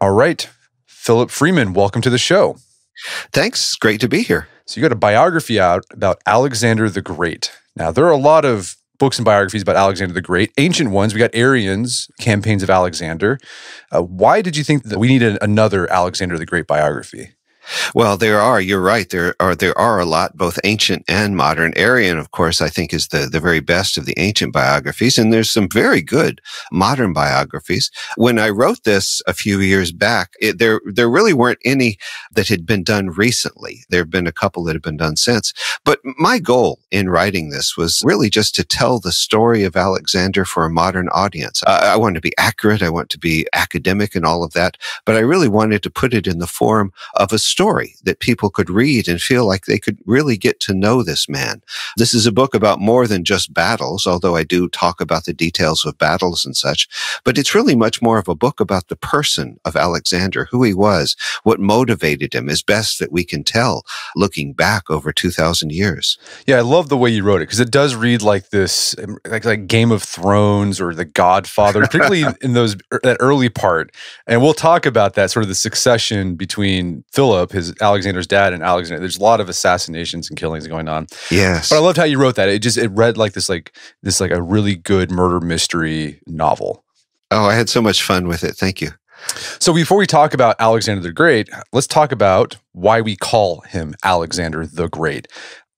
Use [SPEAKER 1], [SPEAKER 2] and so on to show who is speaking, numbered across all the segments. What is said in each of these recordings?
[SPEAKER 1] All right. Philip Freeman, welcome to the show.
[SPEAKER 2] Thanks. Great to be here.
[SPEAKER 1] So, you got a biography out about Alexander the Great. Now, there are a lot of books and biographies about Alexander the Great, ancient ones. We got Arrian's Campaigns of Alexander. Uh, why did you think that we needed another Alexander the Great biography?
[SPEAKER 2] Well, there are. You're right. There are there are a lot, both ancient and modern. Arrian, of course, I think is the the very best of the ancient biographies, and there's some very good modern biographies. When I wrote this a few years back, it, there there really weren't any that had been done recently. There have been a couple that have been done since. But my goal in writing this was really just to tell the story of Alexander for a modern audience. I, I wanted to be accurate. I want to be academic and all of that, but I really wanted to put it in the form of a story that people could read and feel like they could really get to know this man. This is a book about more than just battles, although I do talk about the details of battles and such, but it's really much more of a book about the person of Alexander, who he was, what motivated him as best that we can tell looking back over 2000 years.
[SPEAKER 1] Yeah, I love the way you wrote it because it does read like this, um, like, like Game of Thrones or The Godfather, particularly in those er, that early part. And we'll talk about that sort of the succession between Philip his Alexander's dad, and Alexander. There's a lot of assassinations and killings going on.
[SPEAKER 2] Yes,
[SPEAKER 1] but I loved how you wrote that. It just it read like this like this like a really good murder mystery novel.
[SPEAKER 2] Oh, I had so much fun with it. Thank you.
[SPEAKER 1] So before we talk about Alexander the Great, let's talk about why we call him Alexander the Great.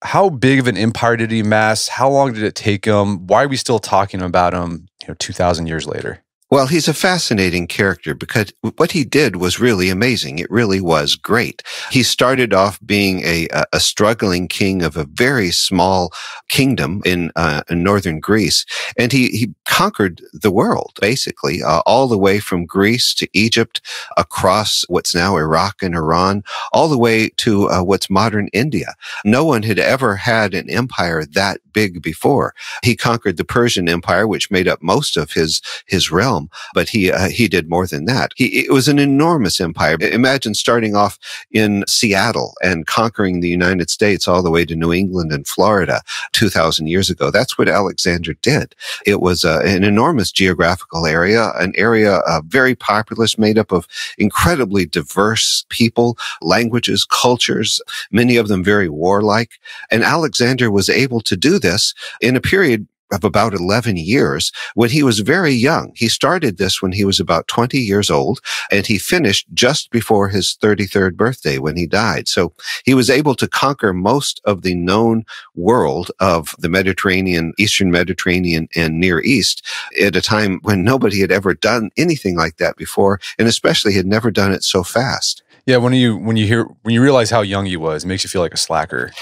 [SPEAKER 1] How big of an empire did he amass? How long did it take him? Why are we still talking about him, you know, 2000 years later?
[SPEAKER 2] Well, he's a fascinating character because what he did was really amazing. It really was great. He started off being a, a struggling king of a very small kingdom in, uh, in northern Greece, and he, he conquered the world basically, uh, all the way from Greece to Egypt, across what's now Iraq and Iran, all the way to uh, what's modern India. No one had ever had an empire that big before. He conquered the Persian Empire, which made up most of his his realm realm, but he uh, he did more than that. He it was an enormous empire. Imagine starting off in Seattle and conquering the United States all the way to New England and Florida 2,000 years ago. That's what Alexander did. It was uh, an enormous geographical area, an area uh, very populous, made up of incredibly diverse people, languages, cultures, many of them very warlike. And Alexander was able to do this in a period of about 11 years when he was very young. He started this when he was about 20 years old and he finished just before his 33rd birthday when he died. So he was able to conquer most of the known world of the Mediterranean, Eastern Mediterranean and Near East at a time when nobody had ever done anything like that before and especially had never done it so fast.
[SPEAKER 1] Yeah, when you when you hear when you realize how young he was, it makes you feel like a slacker.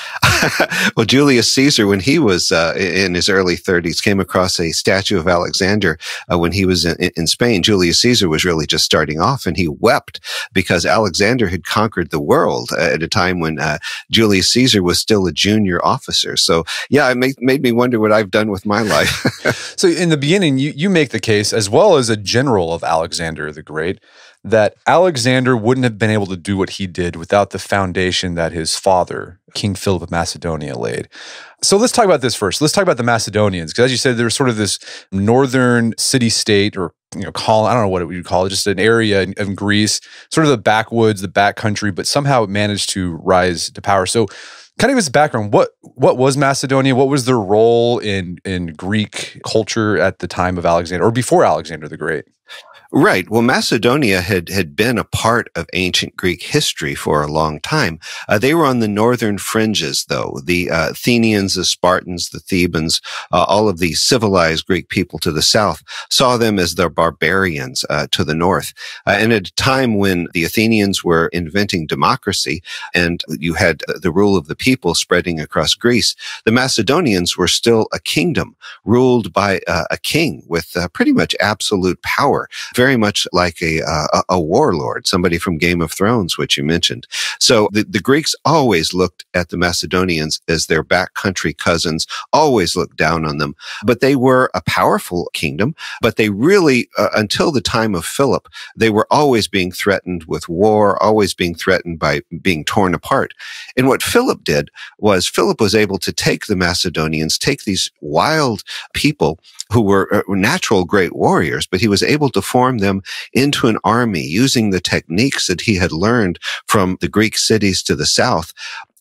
[SPEAKER 2] well, Julius Caesar, when he was uh, in his early 30s, came across a statue of Alexander uh, when he was in, in, Spain. Julius Caesar was really just starting off, and he wept because Alexander had conquered the world at a time when uh, Julius Caesar was still a junior officer. So, yeah, it made, made me wonder what I've done with my life.
[SPEAKER 1] so, in the beginning, you you make the case as well as a general of Alexander the Great that Alexander wouldn't have been able to do what he did without the foundation that his father, King Philip of Macedonia, laid. So let's talk about this first. Let's talk about the Macedonians, because as you said, there's sort of this northern city state or you know, call I don't know what we would call it, just an area in, in Greece, sort of the backwoods, the backcountry, but somehow it managed to rise to power. So kind of his background what what was macedonia what was their role in in greek culture at the time of alexander or before alexander the great
[SPEAKER 2] Right. Well, Macedonia had, had been a part of ancient Greek history for a long time. Uh, they were on the northern fringes, though. The uh, Athenians, the Spartans, the Thebans, uh, all of the civilized Greek people to the south saw them as the barbarians uh, to the north. Uh, and at a time when the Athenians were inventing democracy and you had the rule of the people spreading across Greece, the Macedonians were still a kingdom ruled by uh, a king with pretty much absolute power very much like a, uh, a warlord, somebody from Game of Thrones, which you mentioned. So the, the Greeks always looked at the Macedonians as their backcountry cousins, always looked down on them, but they were a powerful kingdom. But they really, uh, until the time of Philip, they were always being threatened with war, always being threatened by being torn apart. And what Philip did was Philip was able to take the Macedonians, take these wild people who were uh, natural great warriors, but he was able to form transform them into an army using the techniques that he had learned from the Greek cities to the south.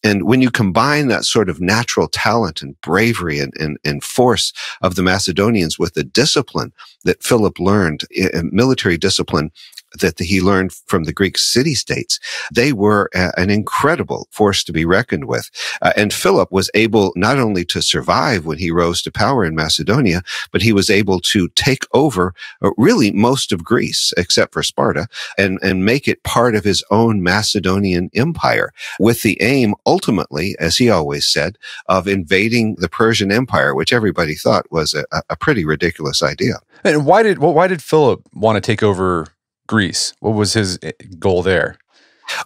[SPEAKER 2] And when you combine that sort of natural talent and bravery and, and, and force of the Macedonians with the discipline that Philip learned, military discipline that he learned from the Greek city states, they were an incredible force to be reckoned with. Uh, and Philip was able not only to survive when he rose to power in Macedonia, but he was able to take over uh, really most of Greece, except for Sparta, and, and make it part of his own Macedonian empire with the aim ultimately, as he always said, of invading the Persian Empire, which everybody thought was a, a pretty ridiculous idea.
[SPEAKER 1] And why did well, why did Philip want to take over Greece? What was his eh, goal there?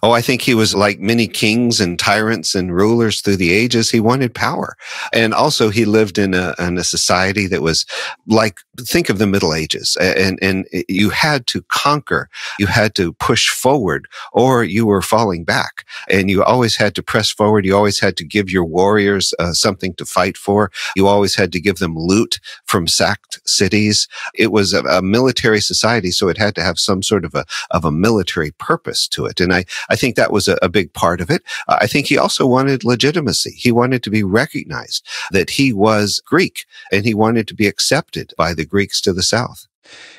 [SPEAKER 2] Oh, I think he was like many kings and tyrants and rulers through the ages. He wanted power. And also he lived in a, in a society that was like, think of the Middle Ages and, and you had to conquer. You had to push forward or you were falling back and you always had to press forward. You always had to give your warriors uh, something to fight for. You always had to give them loot from sacked cities. It was a, a military society. So it had to have some sort of a, of a military purpose to it. And I, I think that was a, a big part of it. Uh, I think he also wanted legitimacy. He wanted to be recognized that he was Greek and he wanted to be accepted by the Greeks to the south.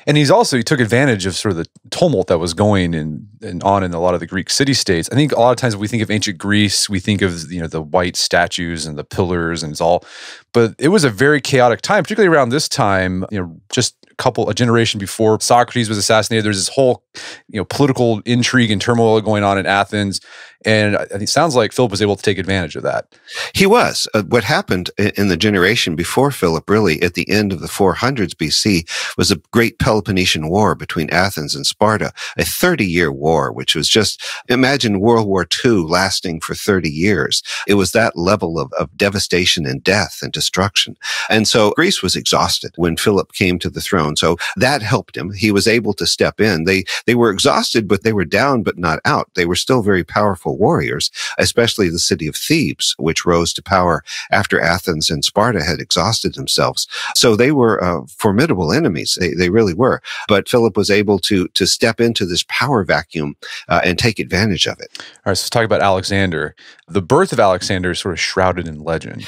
[SPEAKER 1] And he's also he took advantage of sort of the tumult that was going in and on in a lot of the Greek city states. I think a lot of times when we think of ancient Greece, we think of you know the white statues and the pillars and it's all, but it was a very chaotic time, particularly around this time. You know, just a couple a generation before Socrates was assassinated. There's this whole you know political intrigue and turmoil going on in Athens, and it sounds like Philip was able to take advantage of that.
[SPEAKER 2] He was. Uh, what happened in the generation before Philip, really at the end of the 400s BC, was a great Peloponnesian War between Athens and Sparta, a 30 year war, which was just imagine World War II lasting for 30 years. It was that level of, of devastation and death and destruction. And so Greece was exhausted when Philip came to the throne. So that helped him. He was able to step in. They they were exhausted, but they were down but not out. They were still very powerful warriors, especially the city of Thebes, which rose to power after Athens and Sparta had exhausted themselves. So they were uh, formidable enemies. They, they really were. But Philip was able to, to step into this power vacuum uh, and take advantage of it.
[SPEAKER 1] All right, so let's talk about Alexander. The birth of Alexander is sort of shrouded in legend.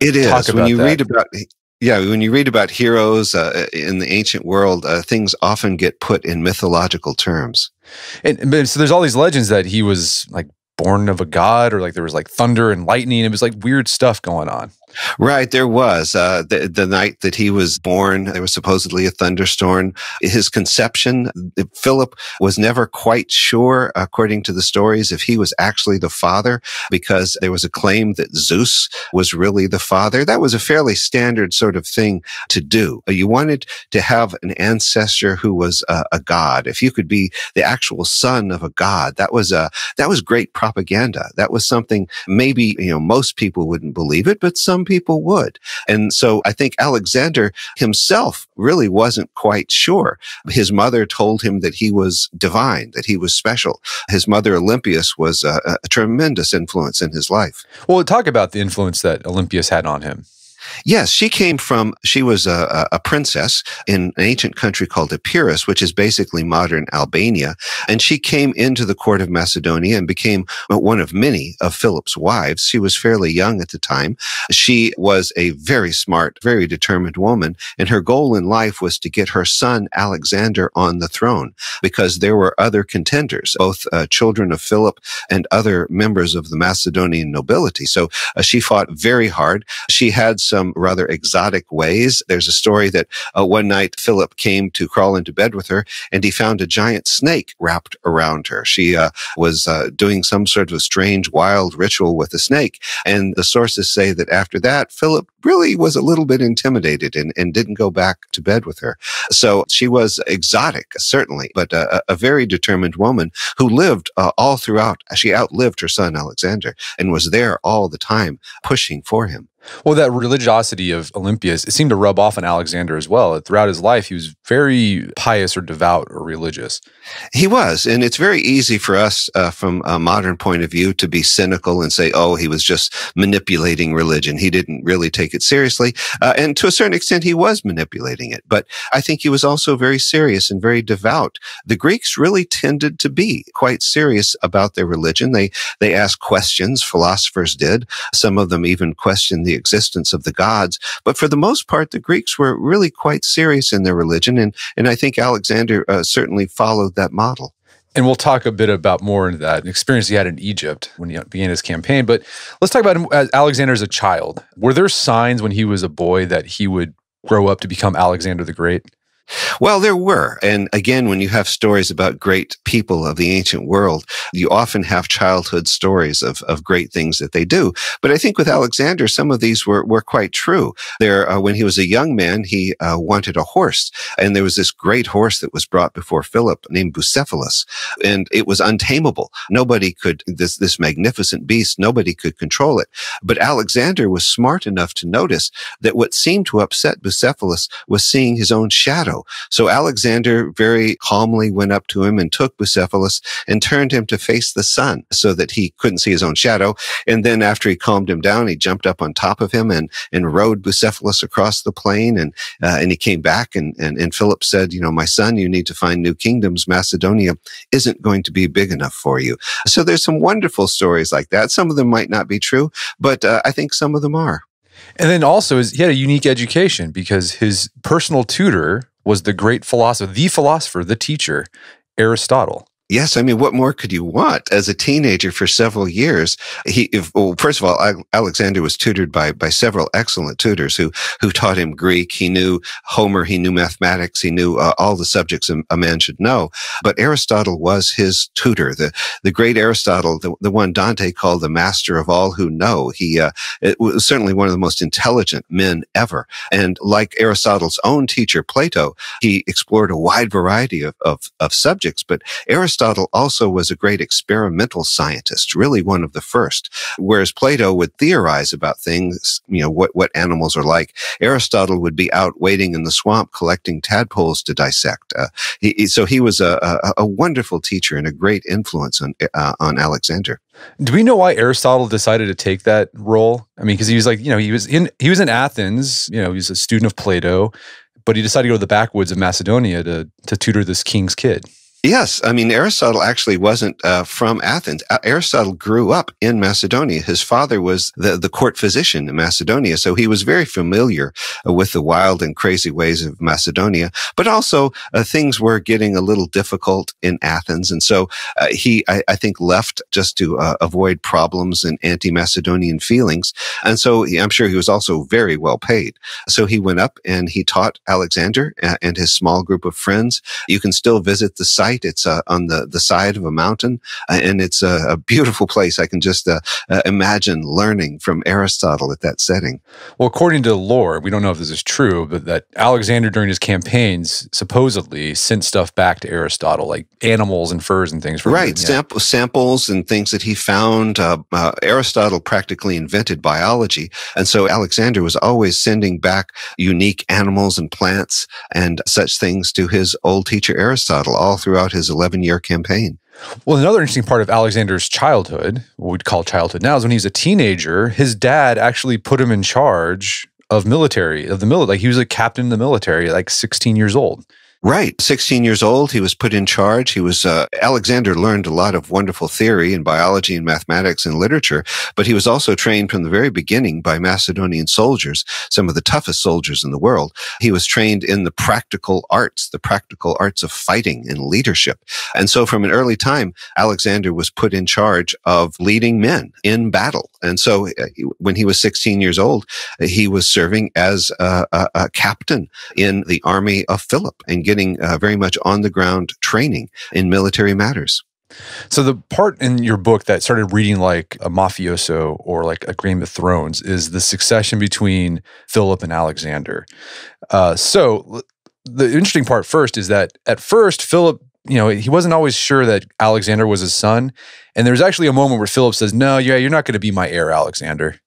[SPEAKER 2] It is. When you that. read about yeah, when you read about heroes uh, in the ancient world, uh, things often get put in mythological terms.
[SPEAKER 1] And, and so there's all these legends that he was like born of a god or like there was like thunder and lightning. It was like weird stuff going on.
[SPEAKER 2] Right, there was. Uh, the, the night that he was born, there was supposedly a thunderstorm. His conception, Philip was never quite sure, according to the stories, if he was actually the father, because there was a claim that Zeus was really the father. That was a fairly standard sort of thing to do. You wanted to have an ancestor who was a, a god. If you could be the actual son of a god, that was a, that was great propaganda. That was something maybe, you know, most people wouldn't believe it, but some people would. And so I think Alexander himself really wasn't quite sure. His mother told him that he was divine, that he was special. His mother, Olympias, was a, a tremendous influence in his life.
[SPEAKER 1] Well, talk about the influence that Olympias had on him.
[SPEAKER 2] Yes, she came from, she was a, a, princess in an ancient country called Epirus, which is basically modern Albania. And she came into the court of Macedonia and became one of many of Philip's wives. She was fairly young at the time. She was a very smart, very determined woman. And her goal in life was to get her son Alexander on the throne because there were other contenders, both uh, children of Philip and other members of the Macedonian nobility. So uh, she fought very hard. She had some some rather exotic ways. There's a story that uh, one night Philip came to crawl into bed with her and he found a giant snake wrapped around her. She uh, was uh, doing some sort of a strange, wild ritual with the snake. And the sources say that after that, Philip really was a little bit intimidated and, and didn't go back to bed with her. So she was exotic, certainly, but a, a very determined woman who lived uh, all throughout. She outlived her son, Alexander, and was there all the time pushing for him.
[SPEAKER 1] Well, that religiosity of Olympias, it seemed to rub off on Alexander as well. Throughout his life, he was very pious or devout or religious.
[SPEAKER 2] He was. And it's very easy for us uh, from a modern point of view to be cynical and say, oh, he was just manipulating religion. He didn't really take it seriously. Uh, and to a certain extent, he was manipulating it. But I think he was also very serious and very devout. The Greeks really tended to be quite serious about their religion. They, they asked questions. Philosophers did. Some of them even questioned the existence of the gods. But for the most part, the Greeks were really quite serious in their religion. And, and I think Alexander uh, certainly followed that model.
[SPEAKER 1] And we'll talk a bit about more into that experience he had in Egypt when he began his campaign. But let's talk about him as Alexander as a child. Were there signs when he was a boy that he would grow up to become Alexander the Great?
[SPEAKER 2] Well, there were. And again, when you have stories about great people of the ancient world, you often have childhood stories of, of great things that they do. But I think with Alexander, some of these were, were quite true. There, uh, when he was a young man, he uh, wanted a horse. And there was this great horse that was brought before Philip named Bucephalus. And it was untamable. Nobody could, this, this magnificent beast, nobody could control it. But Alexander was smart enough to notice that what seemed to upset Bucephalus was seeing his own shadow so Alexander very calmly went up to him and took Bucephalus and turned him to face the sun so that he couldn't see his own shadow. And then after he calmed him down, he jumped up on top of him and, and rode Bucephalus across the plain. And, uh, and he came back and, and, and Philip said, you know, my son, you need to find new kingdoms. Macedonia isn't going to be big enough for you. So there's some wonderful stories like that. Some of them might not be true, but uh, I think some of them are.
[SPEAKER 1] And then also, he had a unique education because his personal tutor was the great philosopher, the philosopher, the teacher, Aristotle.
[SPEAKER 2] Yes, I mean, what more could you want? As a teenager for several years, he, if, well, first of all, Alexander was tutored by by several excellent tutors who who taught him Greek. He knew Homer, he knew mathematics, he knew uh, all the subjects a, a, man should know. But Aristotle was his tutor, the the great Aristotle, the, the one Dante called the master of all who know. He uh, was certainly one of the most intelligent men ever, and like Aristotle's own teacher Plato, he explored a wide variety of of, of subjects. But Aristotle Aristotle also was a great experimental scientist, really one of the first. Whereas Plato would theorize about things, you know, what, what animals are like. Aristotle would be out wading in the swamp collecting tadpoles to dissect. Uh, he, so he was a, a, a, wonderful teacher and a great influence on, uh, on Alexander.
[SPEAKER 1] Do we know why Aristotle decided to take that role? I mean, because he was like, you know, he was in he was in Athens. You know, he was a student of Plato, but he decided to go to the backwoods of Macedonia to to tutor this king's kid.
[SPEAKER 2] Yes, I mean Aristotle actually wasn't uh, from Athens. Aristotle grew up in Macedonia. His father was the, the court physician in Macedonia, so he was very familiar uh, with the wild and crazy ways of Macedonia. But also, uh, things were getting a little difficult in Athens, and so uh, he, I, I, think, left just to uh, avoid problems and anti-Macedonian feelings. And so I'm sure he was also very well paid. So he went up and he taught Alexander uh, and his small group of friends. You can still visit the site site. It's uh, on the, the side of a mountain, uh, and it's a, a, beautiful place. I can just uh, uh, imagine learning from Aristotle at that setting.
[SPEAKER 1] Well, according to lore, we don't know if this is true, but that Alexander during his campaigns supposedly sent stuff back to Aristotle, like animals and furs and things.
[SPEAKER 2] right. Sample, samples and things that he found. Uh, uh, Aristotle practically invented biology, and so Alexander was always sending back unique animals and plants and such things to his old teacher Aristotle all throughout throughout his 11 year campaign.
[SPEAKER 1] Well, another interesting part of Alexander's childhood, what we'd call childhood now, is when he was a teenager, his dad actually put him in charge of military, of the military. Like he was a captain in the military, like 16 years old.
[SPEAKER 2] Right. 16 years old, he was put in charge. He was, uh, Alexander learned a lot of wonderful theory in biology and mathematics and literature, but he was also trained from the very beginning by Macedonian soldiers, some of the toughest soldiers in the world. He was trained in the practical arts, the practical arts of fighting and leadership. And so from an early time, Alexander was put in charge of leading men in battle. And so uh, when he was 16 years old, he was serving as a, a, a captain in the army of Philip and getting uh, very much on the ground training in military matters.
[SPEAKER 1] So the part in your book that started reading like a mafioso or like a Game of Thrones is the succession between Philip and Alexander. Uh, so the interesting part first is that at first Philip, you know, he wasn't always sure that Alexander was his son, and there's actually a moment where Philip says, "No, yeah, you're not going to be my heir, Alexander."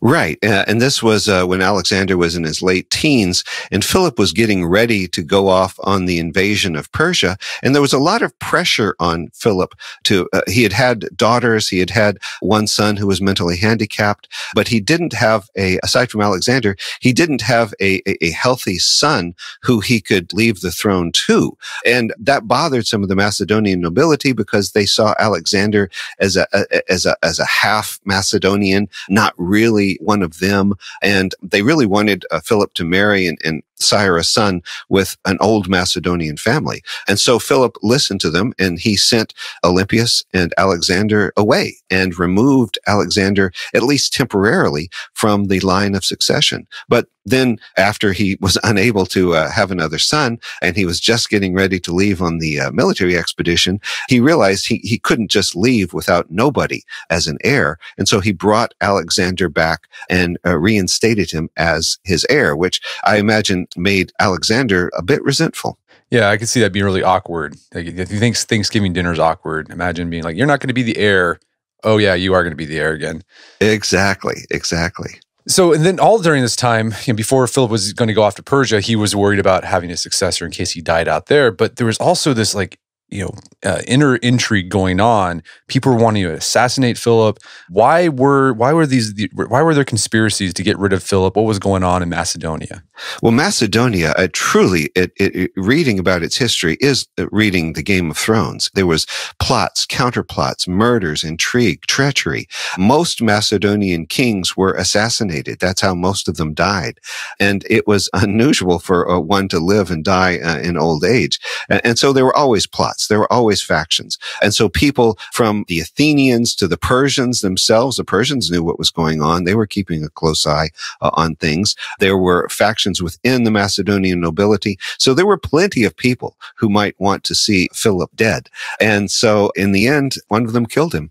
[SPEAKER 2] Right. Uh, and this was uh, when Alexander was in his late teens and Philip was getting ready to go off on the invasion of Persia. And there was a lot of pressure on Philip to, uh, he had had daughters. He had had one son who was mentally handicapped, but he didn't have a, aside from Alexander, he didn't have a, a, a healthy son who he could leave the throne to. And that bothered some of the Macedonian nobility because they saw Alexander as a, a as a, as a half Macedonian, not really one of them. And they really wanted uh, Philip to marry and, and sire a son with an old Macedonian family. And so Philip listened to them and he sent Olympias and Alexander away and removed Alexander, at least temporarily, from the line of succession. But then after he was unable to uh, have another son and he was just getting ready to leave on the uh, military expedition, he realized he, he couldn't just leave without nobody as an heir. And so he brought Alexander back and uh, reinstated him as his heir, which I imagine made Alexander a bit resentful.
[SPEAKER 1] Yeah, I could see that being really awkward. Like if you think Thanksgiving dinner is awkward, imagine being like, "You're not going to be the heir." Oh yeah, you are going to be the heir again.
[SPEAKER 2] Exactly, exactly.
[SPEAKER 1] So, and then all during this time, you know, before Philip was going to go off to Persia, he was worried about having a successor in case he died out there. But there was also this like you know uh, inner intrigue going on. People were wanting to assassinate philip. Why were why were these why were there conspiracies to get rid of philip? What was going on in macedonia?
[SPEAKER 2] Well macedonia uh, truly it, it, reading about its history is uh, reading the game of thrones. There was plots counterplots murders intrigue treachery. Most macedonian kings were assassinated. That's how most of them died. And it was unusual for uh, one to live and die uh, in old age. And so there were always plots there were always factions. And so people from the Athenians to the Persians themselves, the Persians knew what was going on. They were keeping a close eye uh, on things. There were factions within the Macedonian nobility. So there were plenty of people who might want to see Philip dead. And so in the end, one of them killed him.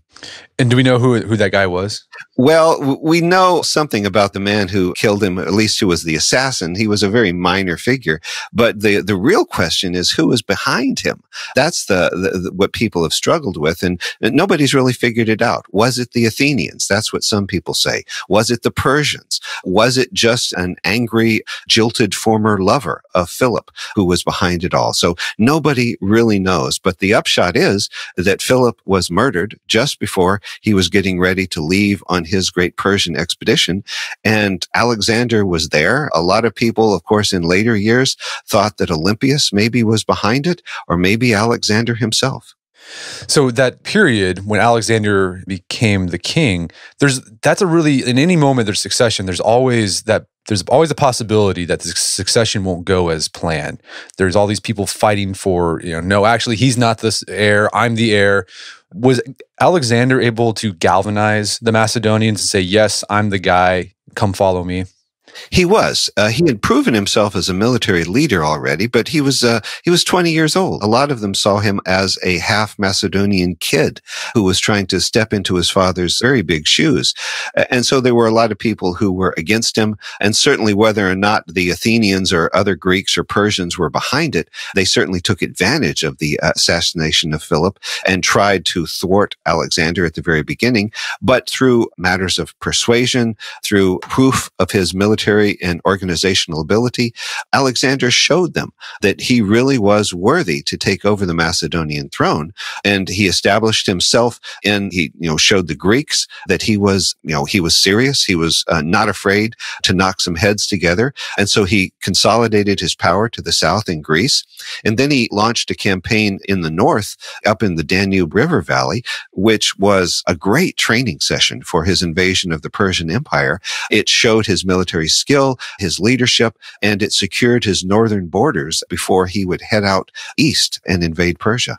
[SPEAKER 1] And do we know who who that guy was?
[SPEAKER 2] Well, we know something about the man who killed him, at least who was the assassin. He was a very minor figure. But the, the real question is who was behind him? That's the, the, what people have struggled with. And nobody's really figured it out. Was it the Athenians? That's what some people say. Was it the Persians? Was it just an angry, jilted former lover of Philip who was behind it all? So nobody really knows. But the upshot is that Philip was murdered just before he was getting ready to leave on his great Persian expedition. And Alexander was there. A lot of people, of course, in later years thought that Olympias maybe was behind it or maybe Alexander himself.
[SPEAKER 1] So that period when Alexander became the king, there's that's a really in any moment there's succession, there's always that there's always a possibility that the succession won't go as planned. There's all these people fighting for, you know, no, actually he's not the heir, I'm the heir. Was Alexander able to galvanize the Macedonians and say, "Yes, I'm the guy. Come follow me"?
[SPEAKER 2] He was. Uh, he had proven himself as a military leader already, but he was uh, he was 20 years old. A lot of them saw him as a half Macedonian kid who was trying to step into his father's very big shoes, and so there were a lot of people who were against him. And certainly, whether or not the Athenians or other Greeks or Persians were behind it, they certainly took advantage of the assassination of Philip and tried to thwart Alexander at the very beginning. But through matters of persuasion, through proof of his military military and organizational ability, Alexander showed them that he really was worthy to take over the Macedonian throne. And he established himself and he, you know, showed the Greeks that he was, you know, he was serious. He was uh, not afraid to knock some heads together. And so he consolidated his power to the south in Greece. And then he launched a campaign in the north up in the Danube River Valley, which was a great training session for his invasion of the Persian Empire. It showed his military skill, his leadership, and it secured his northern borders before he would head out east and invade Persia.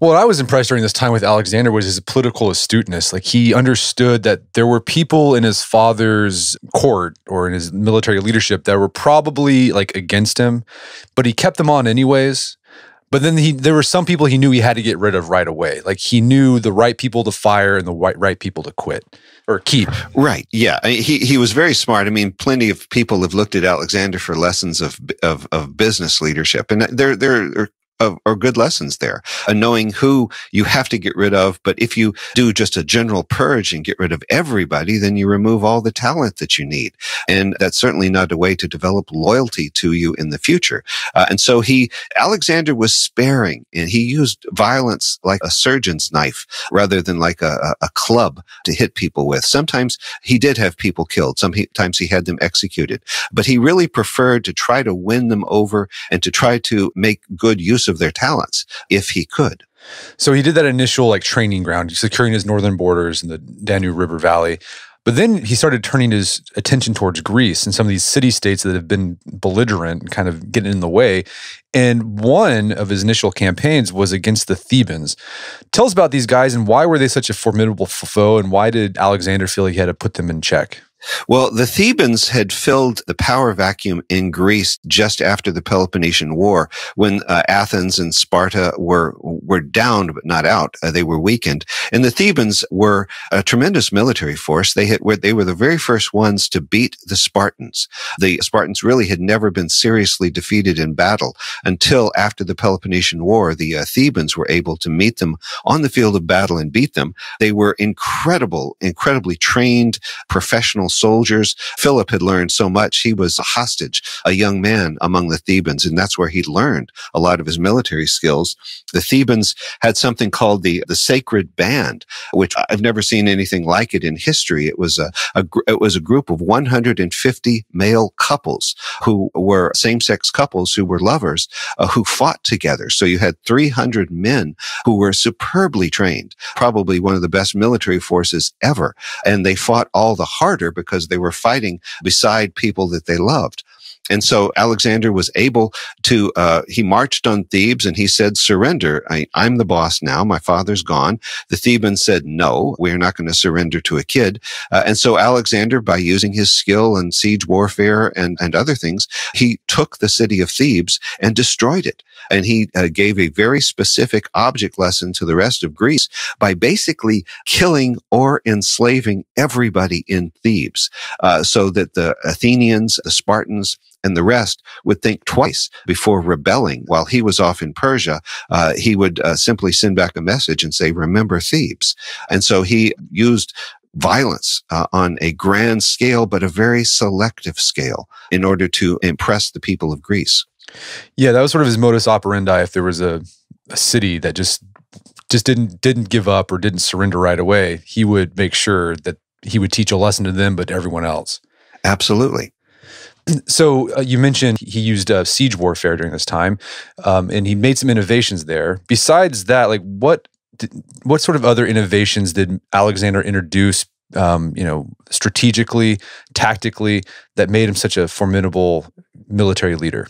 [SPEAKER 1] Well, what I was impressed during this time with Alexander was his political astuteness. Like he understood that there were people in his father's court or in his military leadership that were probably like against him, but he kept them on anyways. But then he, there were some people he knew he had to get rid of right away. Like he knew the right people to fire and the right, right people to quit or keep.
[SPEAKER 2] Right. Yeah. He he was very smart. I mean, plenty of people have looked at Alexander for lessons of of, of business leadership, and there there are of, are good lessons there. Uh, knowing who you have to get rid of, but if you do just a general purge and get rid of everybody, then you remove all the talent that you need, and that's certainly not a way to develop loyalty to you in the future. Uh, and so he, Alexander was sparing, and he used violence like a surgeon's knife rather than like a, a club to hit people with. Sometimes he did have people killed. Sometimes he had them executed, but he really preferred to try to win them over and to try to make good use of their talents if he could.
[SPEAKER 1] So he did that initial like training ground, securing his northern borders in the Danube River Valley. But then he started turning his attention towards Greece and some of these city states that have been belligerent and kind of getting in the way. And one of his initial campaigns was against the Thebans. Tell us about these guys and why were they such a formidable foe and why did Alexander feel he had to put them in check?
[SPEAKER 2] Well, the Thebans had filled the power vacuum in Greece just after the Peloponnesian War, when uh, Athens and Sparta were were downed but not out. Uh, they were weakened, and the Thebans were a tremendous military force. They had were they were the very first ones to beat the Spartans. The Spartans really had never been seriously defeated in battle until after the Peloponnesian War. The uh, Thebans were able to meet them on the field of battle and beat them. They were incredible, incredibly trained professional soldiers. Philip had learned so much. He was a hostage, a young man among the Thebans, and that's where he learned a lot of his military skills. The Thebans had something called the, the sacred band, which I've never seen anything like it in history. It was a, a it was a group of 150 male couples who were same-sex couples who were lovers uh, who fought together. So you had 300 men who were superbly trained, probably one of the best military forces ever. And they fought all the harder because they were fighting beside people that they loved. And so Alexander was able to, uh, he marched on Thebes and he said, surrender. I, am the boss now. My father's gone. The Thebans said, no, we're not going to surrender to a kid. Uh, and so Alexander, by using his skill in siege warfare and, and other things, he took the city of Thebes and destroyed it. And he uh, gave a very specific object lesson to the rest of Greece by basically killing or enslaving everybody in Thebes, uh, so that the Athenians, the Spartans, and the rest would think twice before rebelling. While he was off in Persia, uh, he would uh, simply send back a message and say, remember Thebes. And so he used violence uh, on a grand scale, but a very selective scale in order to impress the people of Greece.
[SPEAKER 1] Yeah, that was sort of his modus operandi. If there was a, a city that just just didn't didn't give up or didn't surrender right away, he would make sure that he would teach a lesson to them, but to everyone else.
[SPEAKER 2] Absolutely.
[SPEAKER 1] So uh, you mentioned he used uh, siege warfare during this time, um, and he made some innovations there. Besides that, like what did, what sort of other innovations did Alexander introduce? Um, you know, strategically, tactically, that made him such a formidable military leader.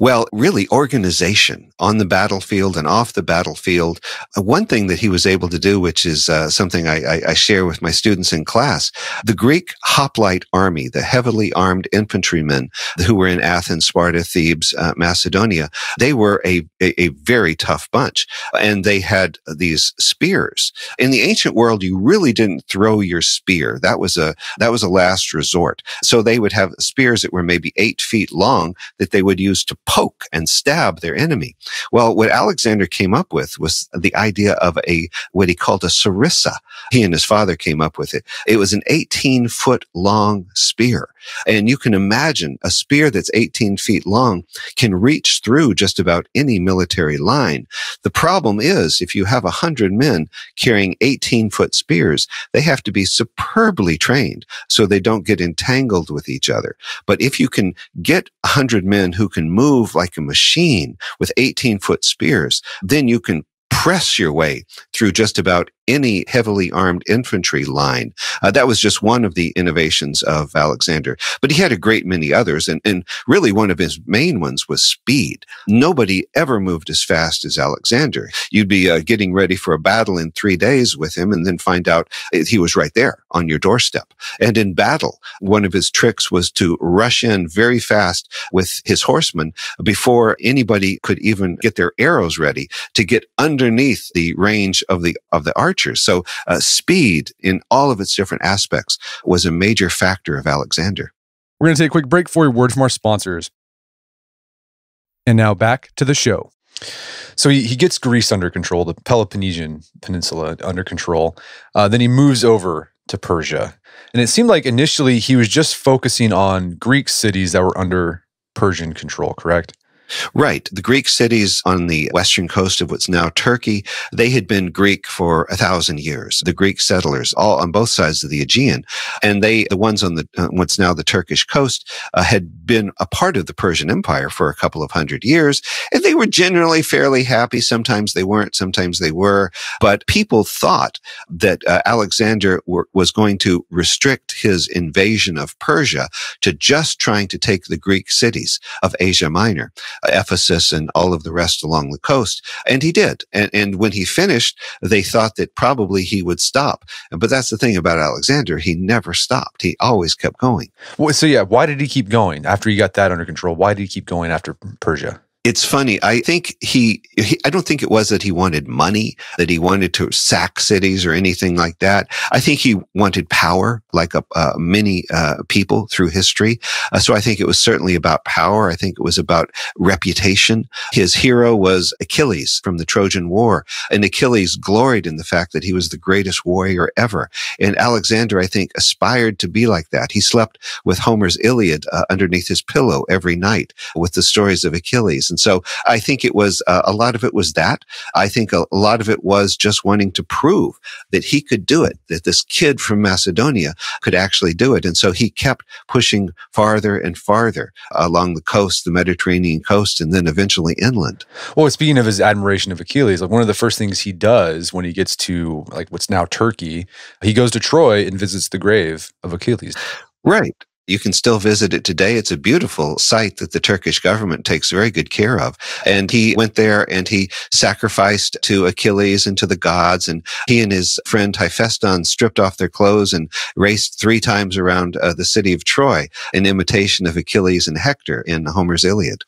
[SPEAKER 2] Well, really, organization on the battlefield and off the battlefield. Uh, one thing that he was able to do, which is uh, something I, I, I, share with my students in class, the Greek hoplite army, the heavily armed infantrymen who were in Athens, Sparta, Thebes, uh, Macedonia, they were a, a, a very tough bunch. And they had these spears. In the ancient world, you really didn't throw your spear. That was a, that was a last resort. So they would have spears that were maybe eight feet long that they would use to poke and stab their enemy. Well, what Alexander came up with was the idea of a, what he called a sarissa. He and his father came up with it. It was an 18 foot long spear. And you can imagine a spear that's 18 feet long can reach through just about any military line. The problem is if you have a hundred men carrying 18 foot spears, they have to be superbly trained so they don't get entangled with each other. But if you can get a hundred men who can move like a machine with 18 foot spears, then you can press your way through just about any heavily armed infantry line. Uh, that was just one of the innovations of Alexander. But he had a great many others. And, and really one of his main ones was speed. Nobody ever moved as fast as Alexander. You'd be uh, getting ready for a battle in three days with him and then find out he was right there on your doorstep. And in battle, one of his tricks was to rush in very fast with his horsemen before anybody could even get their arrows ready to get underneath the range of the, of the archers. So uh, speed in all of its different aspects was a major factor of Alexander.
[SPEAKER 1] We're going to take a quick break for a word from our sponsors. And now back to the show. So he, he gets Greece under control, the Peloponnesian Peninsula under control. Uh, then he moves over to Persia. And it seemed like initially he was just focusing on Greek cities that were under Persian control, correct?
[SPEAKER 2] Right. The Greek cities on the western coast of what's now Turkey, they had been Greek for a thousand years. The Greek settlers, all on both sides of the Aegean, and they, the ones on the uh, what's now the Turkish coast, uh, had been a part of the Persian Empire for a couple of hundred years, and they were generally fairly happy. Sometimes they weren't, sometimes they were, but people thought that uh, Alexander were, was going to restrict his invasion of Persia to just trying to take the Greek cities of Asia Minor. Uh, Ephesus and all of the rest along the coast. And he did. And, and when he finished, they thought that probably he would stop. But that's the thing about Alexander. He never stopped. He always kept going.
[SPEAKER 1] Well, so yeah, why did he keep going after he got that under control? Why did he keep going after Persia?
[SPEAKER 2] It's funny. I think he, he, I don't think it was that he wanted money, that he wanted to sack cities or anything like that. I think he wanted power, like a, uh, many uh, people through history. Uh, so I think it was certainly about power. I think it was about reputation. His hero was Achilles from the Trojan War, and Achilles gloried in the fact that he was the greatest warrior ever. And Alexander, I think, aspired to be like that. He slept with Homer's Iliad uh, underneath his pillow every night with the stories of Achilles. And so I think it was uh, a lot of it was that. I think a, a lot of it was just wanting to prove that he could do it, that this kid from Macedonia could actually do it. And so he kept pushing farther and farther along the coast, the Mediterranean coast, and then eventually inland.
[SPEAKER 1] Well, speaking of his admiration of Achilles, like one of the first things he does when he gets to like what's now Turkey, he goes to Troy and visits the grave of Achilles.
[SPEAKER 2] Right. You can still visit it today. It's a beautiful site that the Turkish government takes very good care of. And he went there and he sacrificed to Achilles and to the gods. And he and his friend Hephaestion stripped off their clothes and raced three times around uh, the city of Troy in imitation of Achilles and Hector in Homer's Iliad.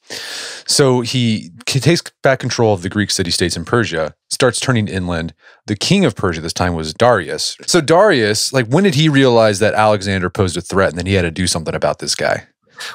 [SPEAKER 1] So he takes back control of the Greek city states in Persia starts turning inland. The king of Persia this time was Darius. So Darius, like when did he realize that Alexander posed a threat and then he had to do something about this guy?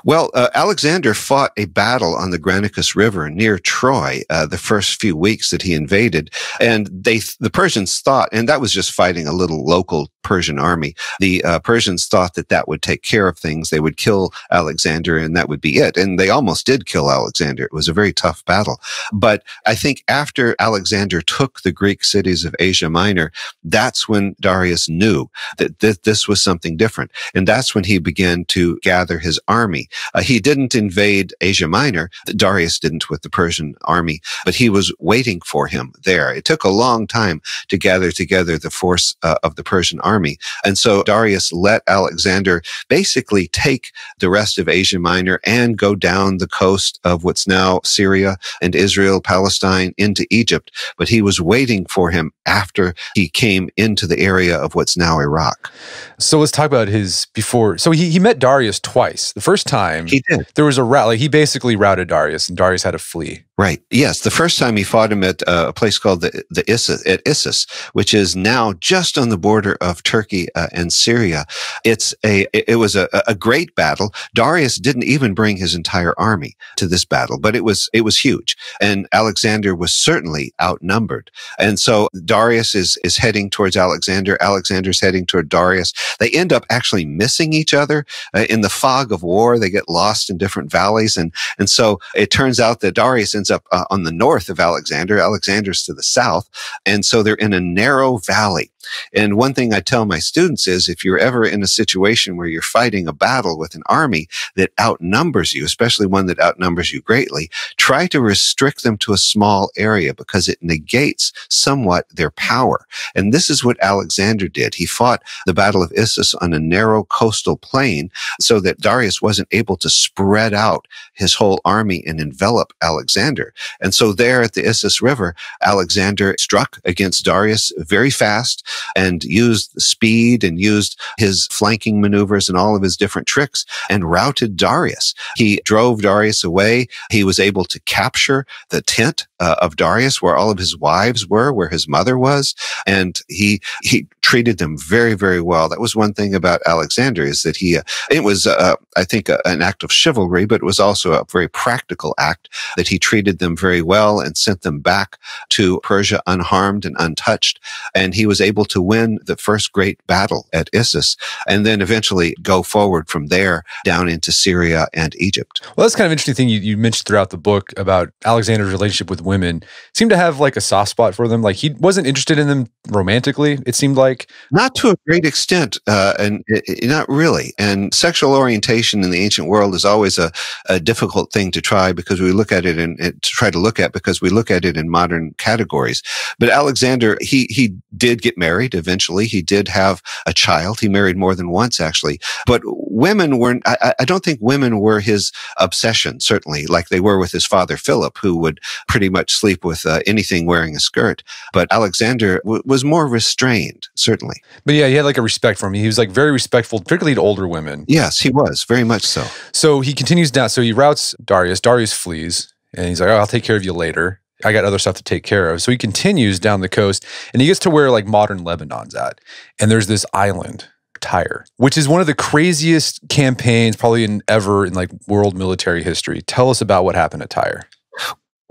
[SPEAKER 2] Well, uh, Alexander fought a battle on the Granicus River near Troy uh, the first few weeks that he invaded, and they the Persians thought, and that was just fighting a little local Persian army. The uh, Persians thought that that would take care of things. They would kill Alexander and that would be it. And they almost did kill Alexander. It was a very tough battle. But I think after Alexander took the Greek cities of Asia Minor, that's when Darius knew that th- this was something different. And that's when he began to gather his army. Uh, he didn't invade Asia Minor. Darius didn't with the Persian army, but he was waiting for him there. It took a long time to gather together the force uh, of the Persian army army. And so Darius let Alexander basically take the rest of Asia Minor and go down the coast of what's now Syria and Israel, Palestine into Egypt. But he was waiting for him after he came into the area of what's now Iraq.
[SPEAKER 1] So let's talk about his before. So he, he met Darius twice. The first time
[SPEAKER 2] he did.
[SPEAKER 1] There was a route. Like he basically routed Darius, and Darius had to flee.
[SPEAKER 2] Right. Yes. The first time he fought him at uh, a place called the, the Issus, at Issus, which is now just on the border of Turkey uh, and Syria. It's a, it was a, a great battle. Darius didn't even bring his entire army to this battle, but it was, it was huge. And Alexander was certainly outnumbered. And so Darius is, is heading towards Alexander. Alexander's heading toward Darius. They end up actually missing each other uh, in the fog of war. They get lost in different valleys. And, and so it turns out that Darius ends up uh, on the north of Alexander. Alexander's to the south. And so they're in a narrow valley. And one thing I tell my students is if you're ever in a situation where you're fighting a battle with an army that outnumbers you, especially one that outnumbers you greatly, try to restrict them to a small area because it negates somewhat their power. And this is what Alexander did. He fought the Battle of Issus on a narrow coastal plain so that Darius wasn't able to spread out his whole army and envelop Alexander. And so there at the Issus River, Alexander struck against Darius very fast and used speed and used his flanking maneuvers and all of his different tricks and routed Darius. He drove Darius away. He was able to capture the tent uh, of Darius where all of his wives were, where his mother was. And he, he treated them very, very well. That was one thing about Alexander is that he, uh, it was, uh, I think, uh, an act of chivalry, but it was also a very practical act that he treated them very well and sent them back to Persia unharmed and untouched. And he was able to win the first great battle at Issus and then eventually go forward from there down into Syria and Egypt.
[SPEAKER 1] Well, that's kind of interesting thing you, you mentioned throughout the book about Alexander's relationship with women. Women seemed to have like a soft spot for them. Like he wasn't interested in them romantically. It seemed like
[SPEAKER 2] not to a great extent, uh, and it, it, not really. And sexual orientation in the ancient world is always a, a difficult thing to try because we look at it and eh, to try to look at because we look at it in modern categories. But Alexander, he he did get married eventually. He did have a child. He married more than once actually. But women weren't. I, I don't think women were his obsession. Certainly, like they were with his father Philip, who would pretty much sleep with uh, anything wearing a skirt. But Alexander w- was more restrained, certainly.
[SPEAKER 1] But yeah, he had like a respect for him. He was like very respectful, particularly to older women.
[SPEAKER 2] Yes, he was very much so.
[SPEAKER 1] So he continues down. So he routes Darius. Darius flees, and he's like, "Oh, I'll take care of you later." I got other stuff to take care of. So he continues down the coast and he gets to where like modern Lebanon's at. And there's this island, Tyre, which is one of the craziest campaigns probably in ever in like world military history. Tell us about what happened at Tyre.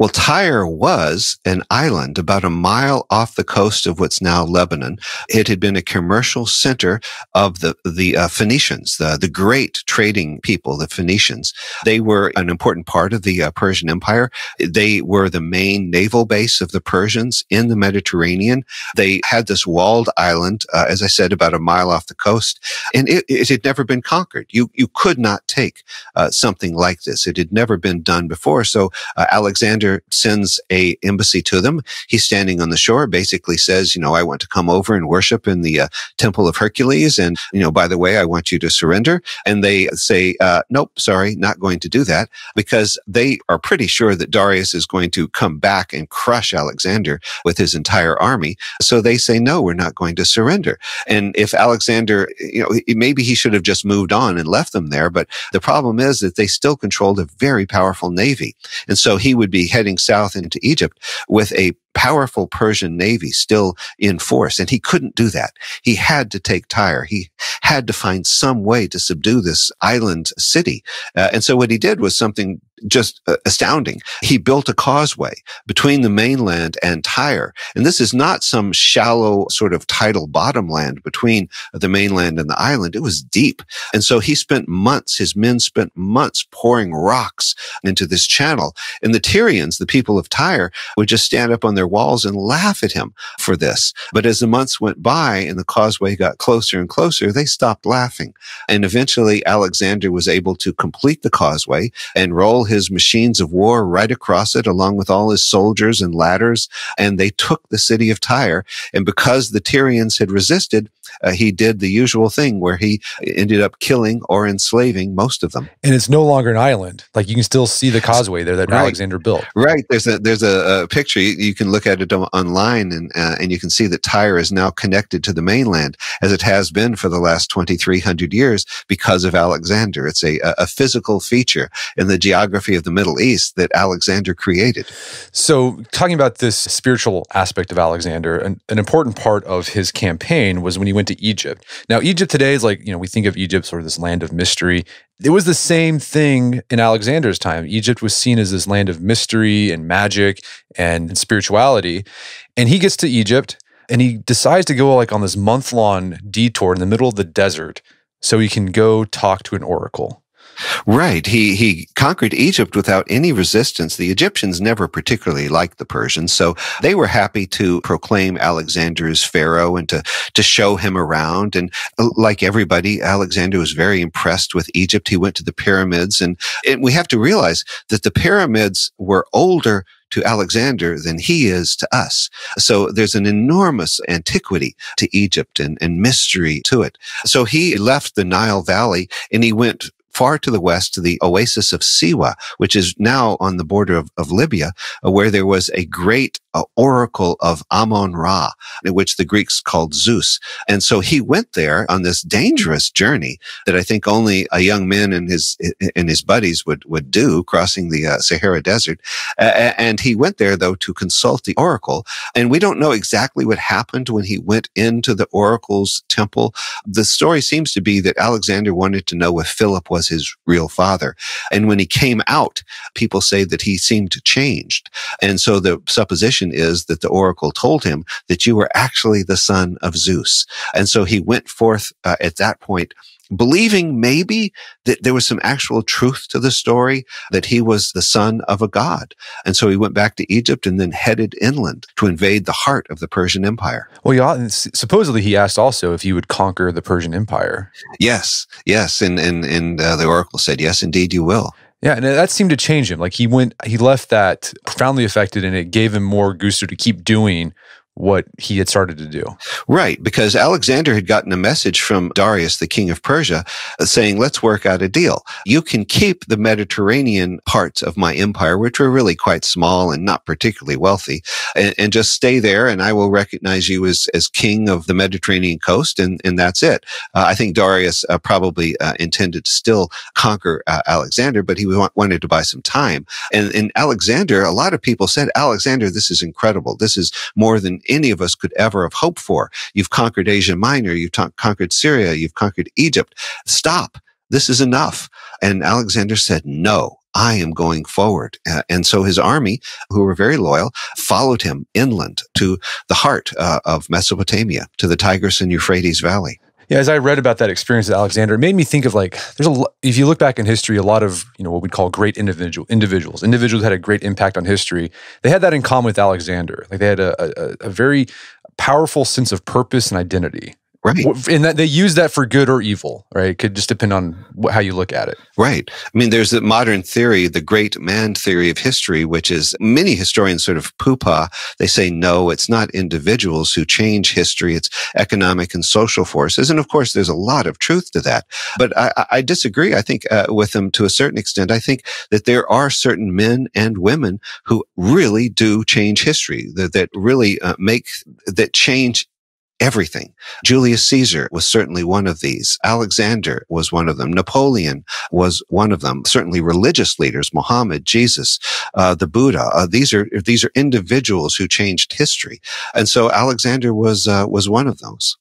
[SPEAKER 2] Well, Tyre was an island about a mile off the coast of what's now Lebanon. It had been a commercial center of the, the uh, Phoenicians, the, the great trading people, the Phoenicians. They were an important part of the uh, Persian Empire. They were the main naval base of the Persians in the Mediterranean. They had this walled island, uh, as I said, about a mile off the coast, and it, it had never been conquered. You, you could not take uh, something like this. It had never been done before. So uh, Alexander Sends a embassy to them. He's standing on the shore, basically says, you know, I want to come over and worship in the uh, temple of Hercules. And, you know, by the way, I want you to surrender. And they say, uh, nope, sorry, not going to do that because they are pretty sure that Darius is going to come back and crush Alexander with his entire army. So they say, no, we're not going to surrender. And if Alexander, you know, maybe he should have just moved on and left them there. But the problem is that they still controlled a very powerful navy. And so he would be heading south into Egypt with a powerful Persian navy still in force. And he couldn't do that. He had to take Tyre. He had to find some way to subdue this island city. Uh, and so what he did was something just uh, astounding. He built a causeway between the mainland and Tyre. And this is not some shallow sort of tidal bottomland between the mainland and the island. It was deep. And so he spent months, his men spent months pouring rocks into this channel. And the Tyrians, the people of Tyre, would just stand up on their their walls and laugh at him for this. But as the months went by and the causeway got closer and closer, they stopped laughing. And eventually Alexander was able to complete the causeway and roll his machines of war right across it along with all his soldiers and ladders. And they took the city of Tyre. And because the Tyrians had resisted, uh, he did the usual thing where he ended up killing or enslaving most of them.
[SPEAKER 1] And it's no longer an island. Like you can still see the causeway there that right. Alexander built.
[SPEAKER 2] Right. There's a there's a, a picture you, you, can look at it online and uh, and you can see that Tyre is now connected to the mainland as it has been for the last 2300 years because of Alexander. It's a a physical feature in the geography of the Middle East that Alexander created.
[SPEAKER 1] So, talking about this spiritual aspect of Alexander, an, an important part of his campaign was when he went to Egypt. Now, Egypt today is like, you know, we think of Egypt sort of this land of mystery. It was the same thing in Alexander's time. Egypt was seen as this land of mystery and magic and spirituality. And he gets to Egypt and he decides to go like on this month long detour in the middle of the desert so he can go talk to an oracle.
[SPEAKER 2] Right. He he conquered Egypt without any resistance. The Egyptians never particularly liked the Persians, so they were happy to proclaim Alexander as pharaoh and to to show him around. And uh, like everybody, Alexander was very impressed with Egypt. He went to the pyramids, and, and we have to realize that the pyramids were older to Alexander than he is to us. So there's an enormous antiquity to Egypt and, and mystery to it. So he left the Nile Valley and he went far to the west to the oasis of Siwa, which is now on the border of, of Libya, uh, where there was a great uh, oracle of Amon Ra, which the Greeks called Zeus. And so he went there on this dangerous journey that I think only a young man and his and his buddies would would do, crossing the uh, Sahara Desert. And he went there though to consult the oracle. And we don't know exactly what happened when he went into the oracle's temple. The story seems to be that Alexander wanted to know if Philip was his real father. And when he came out, people say that he seemed changed. And so the supposition is that the oracle told him that you were actually the son of Zeus. And so he went forth uh, at that point believing maybe that there was some actual truth to the story, that he was the son of a god. And so he went back to Egypt and then headed inland to invade the heart of the Persian Empire.
[SPEAKER 1] Well, yeah, supposedly he asked also if he would conquer the Persian Empire.
[SPEAKER 2] Yes, yes. And, and, and uh, the oracle said, yes, indeed you will.
[SPEAKER 1] Yeah, and that seemed to change him. Like he went, he left that profoundly affected, and it gave him more gusto to keep doing what he had started to do.
[SPEAKER 2] Right, because Alexander had gotten a message from Darius, the king of Persia, uh, saying, let's work out a deal. You can keep the Mediterranean parts of my empire, which were really quite small and not particularly wealthy, and, and just stay there, and I will recognize you as, as king of the Mediterranean coast, and, and that's it. Uh, I think Darius uh, probably uh, intended to still conquer uh, Alexander, but he wanted to buy some time. And, and Alexander, a lot of people said, Alexander, this is incredible. This is more than any of us could ever have hoped for. You've conquered Asia Minor. You've conquered Syria. You've conquered Egypt. Stop. This is enough. And Alexander said, no, I am going forward. And so his army, who were very loyal, followed him inland to the heart uh, of Mesopotamia, to the Tigris and Euphrates Valley.
[SPEAKER 1] Yeah, as I read about that experience with Alexander, it made me think of like there's a if you look back in history, a lot of you know what we'd call great individual individuals, individuals had a great impact on history. They had that in common with Alexander. Like they had a, a, a very powerful sense of purpose and identity.
[SPEAKER 2] Right.
[SPEAKER 1] And that they use that for good or evil, right? It could just depend on how you look at it.
[SPEAKER 2] Right. I mean, there's the modern theory, the great man theory of history, which is many historians sort of poo-pah. They say, no, it's not individuals who change history. It's economic and social forces. And of course, there's a lot of truth to that. But I, I disagree, I think, uh, with them to a certain extent. I think that there are certain men and women who really do change history, that, that really uh, make, that change everything. Julius Caesar was certainly one of these. Alexander was one of them. Napoleon was one of them. Certainly religious leaders, Muhammad, Jesus, uh, the Buddha. Uh, these are, these are individuals who changed history. And so Alexander was, uh, was one of those.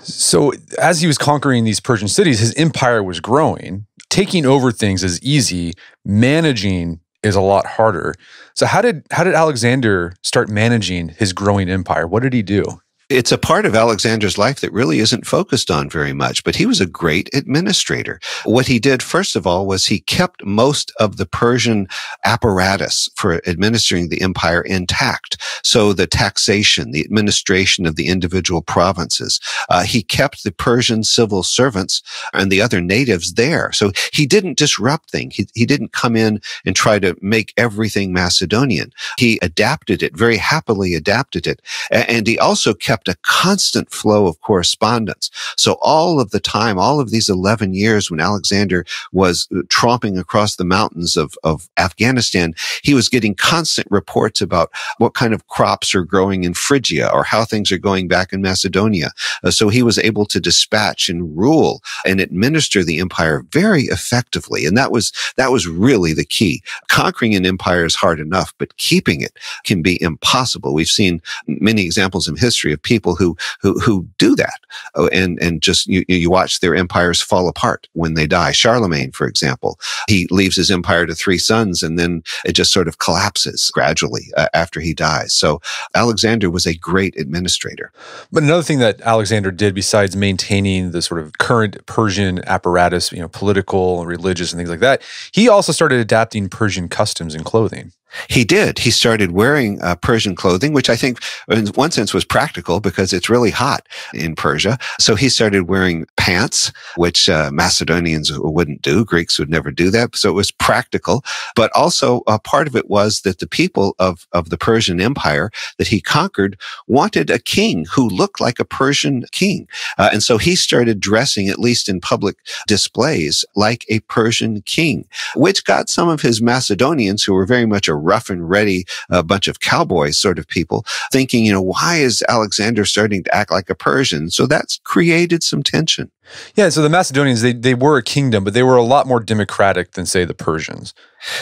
[SPEAKER 1] So as he was conquering these Persian cities, his empire was growing. Taking over things is easy. Managing is a lot harder. So how did how did Alexander start managing his growing empire? What did he do?
[SPEAKER 2] It's a part of Alexander's life that really isn't focused on very much, but he was a great administrator. What he did, first of all, was he kept most of the Persian apparatus for administering the empire intact. So the taxation, the administration of the individual provinces, uh, he kept the Persian civil servants and the other natives there. So he didn't disrupt things. He, he didn't come in and try to make everything Macedonian. He adapted it, very happily adapted it. And he also kept kept a constant flow of correspondence. So all of the time, all of these 11 years when Alexander was uh, tromping across the mountains of, of Afghanistan, he was getting constant reports about what kind of crops are growing in Phrygia or how things are going back in Macedonia. Uh, so he was able to dispatch and rule and administer the empire very effectively. And that was, that was really the key. Conquering an empire is hard enough, but keeping it can be impossible. We've seen many examples in history of people who who who do that, oh, and and just you you watch their empires fall apart when they die. Charlemagne, for example, he leaves his empire to three sons, and then it just sort of collapses gradually uh, after he dies. So Alexander was a great administrator.
[SPEAKER 1] But another thing that Alexander did, besides maintaining the sort of current Persian apparatus, you know, political and religious and things like that, he also started adapting Persian customs and clothing.
[SPEAKER 2] He did. He started wearing uh, Persian clothing, which I think in one sense was practical because it's really hot in Persia. So he started wearing pants, which uh, Macedonians wouldn't do. Greeks would never do that. So it was practical. But also uh, part of it was that the people of, of the Persian Empire that he conquered wanted a king who looked like a Persian king. Uh, and so he started dressing, at least in public displays, like a Persian king, which got some of his Macedonians who were very much a rough and ready a bunch of cowboys sort of people thinking, you know, why is Alexander starting to act like a Persian? So that's created some tension.
[SPEAKER 1] Yeah, so the Macedonians they they were a kingdom, but they were a lot more democratic than say the Persians.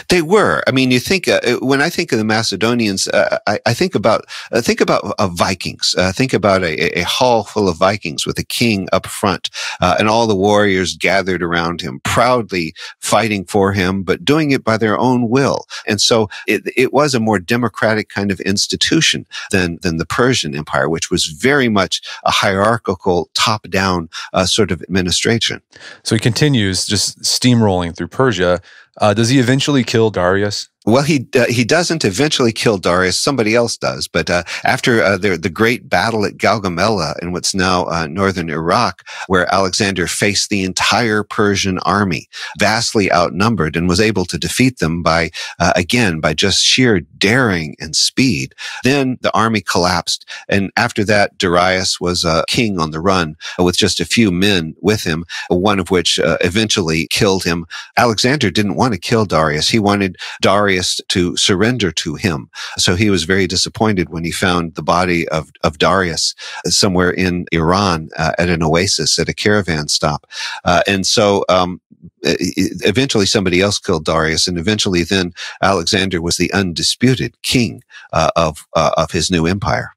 [SPEAKER 2] They were. I mean, you think uh, when I think of the Macedonians, uh, I, I, think about uh, think about uh, Vikings. Uh, think about a, a, hall full of Vikings with a king up front uh, and all the warriors gathered around him, proudly fighting for him, but doing it by their own will. And so it, it was a more democratic kind of institution than than the Persian Empire, which was very much a hierarchical, top down sort of administration.
[SPEAKER 1] So he continues just steamrolling through Persia. Uh, does he eventually kill Darius?
[SPEAKER 2] Well, he uh, he doesn't eventually kill Darius. Somebody else does. But uh, after uh, the the great battle at Gaugamela in what's now uh, northern Iraq, where Alexander faced the entire Persian army, vastly outnumbered, and was able to defeat them by uh, again by just sheer daring and speed, then the army collapsed. And after that, Darius was a king on the run with just a few men with him, one of which uh, eventually killed him. Alexander didn't want to kill Darius. He wanted Darius To surrender to him. So he was very disappointed when he found the body of, of Darius somewhere in Iran uh, at an oasis at a caravan stop. Uh, and so, um, eventually somebody else killed Darius and eventually then Alexander was the undisputed king uh, of, uh, of his new empire.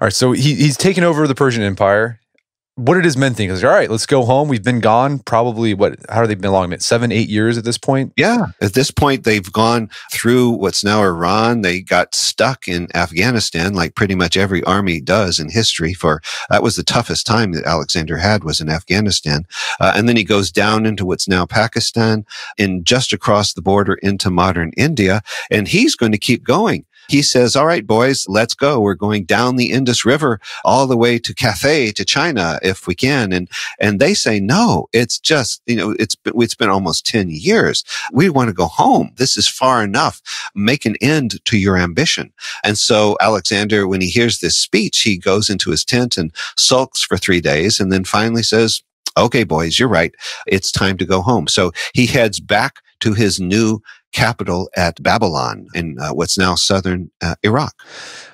[SPEAKER 1] All right. So he, he's taken over the Persian Empire what did his men think? Like, all right, let's go home. We've been gone probably what? How have they been long? Seven, eight years at this point.
[SPEAKER 2] Yeah, at this point they've gone through what's now Iran. They got stuck in Afghanistan, like pretty much every army does in history. For that was the toughest time that Alexander had was in Afghanistan, uh, and then he goes down into what's now Pakistan, and just across the border into modern India, and he's going to keep going he says, all right, boys, let's go. We're going down the Indus River all the way to Cathay to China if we can. And, and they say, no, it's just, you know, it's, it's been almost 10 years. We want to go home. This is far enough. Make an end to your ambition. And so Alexander, when he hears this speech, he goes into his tent and sulks for three days and then finally says, okay, boys, you're right. It's time to go home. So he heads back to his new capital at Babylon in uh, what's now southern uh, Iraq.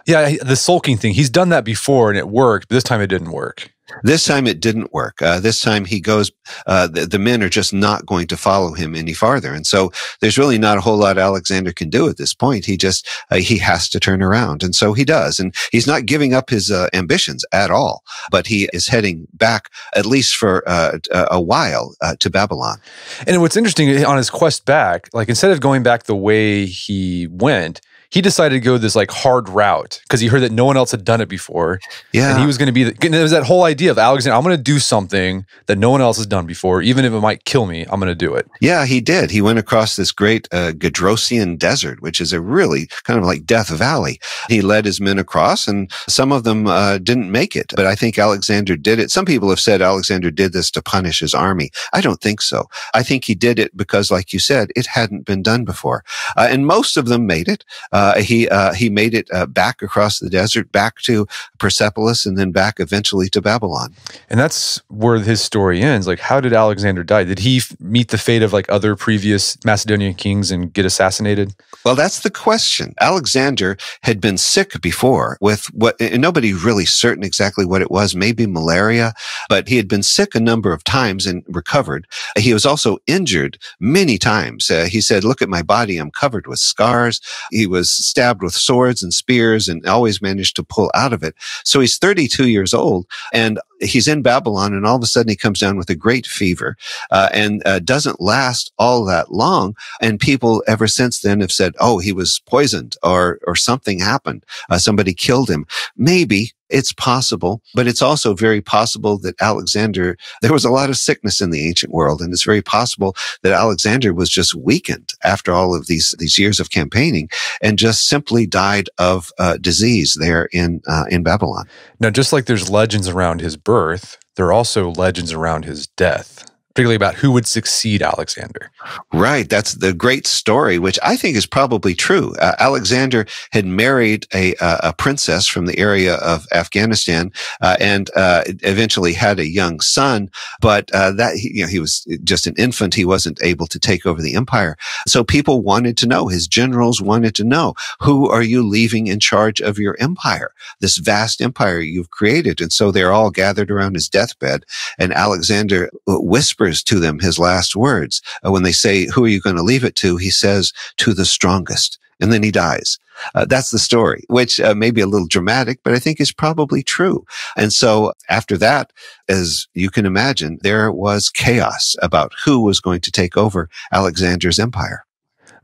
[SPEAKER 1] Yeah, the sulking thing, he's done that before and it worked. but This time it didn't work.
[SPEAKER 2] This time it didn't work. Uh, this time he goes, uh, the, the, men are just not going to follow him any farther. And so there's really not a whole lot Alexander can do at this point. He just, uh, he has to turn around. And so he does. And he's not giving up his uh, ambitions at all, but he is heading back, at least for uh, a while, uh, to Babylon.
[SPEAKER 1] And what's interesting on his quest back, like instead of going back the way he went, he decided to go this like hard route because he heard that no one else had done it before. Yeah. And he was going to be, the, there was that whole idea of Alexander, I'm going to do something that no one else has done before, even if it might kill me, I'm going to do it.
[SPEAKER 2] Yeah, he did. He went across this great uh, Gedrosian desert, which is a really kind of like Death Valley. He led his men across and some of them uh, didn't make it, but I think Alexander did it. Some people have said Alexander did this to punish his army. I don't think so. I think he did it because, like you said, it hadn't been done before. Uh, and most of them made it. Uh, he uh, he made it uh, back across the desert, back to Persepolis, and then back eventually to Babylon.
[SPEAKER 1] And that's where his story ends. Like, how did Alexander die? Did he f- meet the fate of like other previous Macedonian kings and get assassinated?
[SPEAKER 2] Well, that's the question. Alexander had been sick before with what nobody really certain exactly what it was. Maybe malaria, but he had been sick a number of times and recovered. He was also injured many times. Uh, he said, "Look at my body; I'm covered with scars." He was stabbed with swords and spears and always managed to pull out of it. So he's 32 years old and he's in Babylon and all of a sudden he comes down with a great fever uh, and uh, doesn't last all that long. And people ever since then have said, oh, he was poisoned or, or something happened. Uh, somebody killed him. Maybe it's possible, but it's also very possible that Alexander, there was a lot of sickness in the ancient world. And it's very possible that Alexander was just weakened after all of these, these years of campaigning and just simply died of uh, disease there in, uh, in Babylon.
[SPEAKER 1] Now, just like there's legends around his birth, there are also legends around his death particularly about who would succeed Alexander.
[SPEAKER 2] Right. That's the great story, which I think is probably true. Uh, Alexander had married a, uh, a princess from the area of Afghanistan uh, and uh, eventually had a young son, but uh, that you know he was just an infant. He wasn't able to take over the empire. So people wanted to know. His generals wanted to know who are you leaving in charge of your empire, this vast empire you've created. And so they're all gathered around his deathbed, and Alexander whispers to them his last words. Uh, when they say, who are you going to leave it to? He says, to the strongest. And then he dies. Uh, that's the story, which uh, may be a little dramatic, but I think is probably true. And so after that, as you can imagine, there was chaos about who was going to take over Alexander's empire.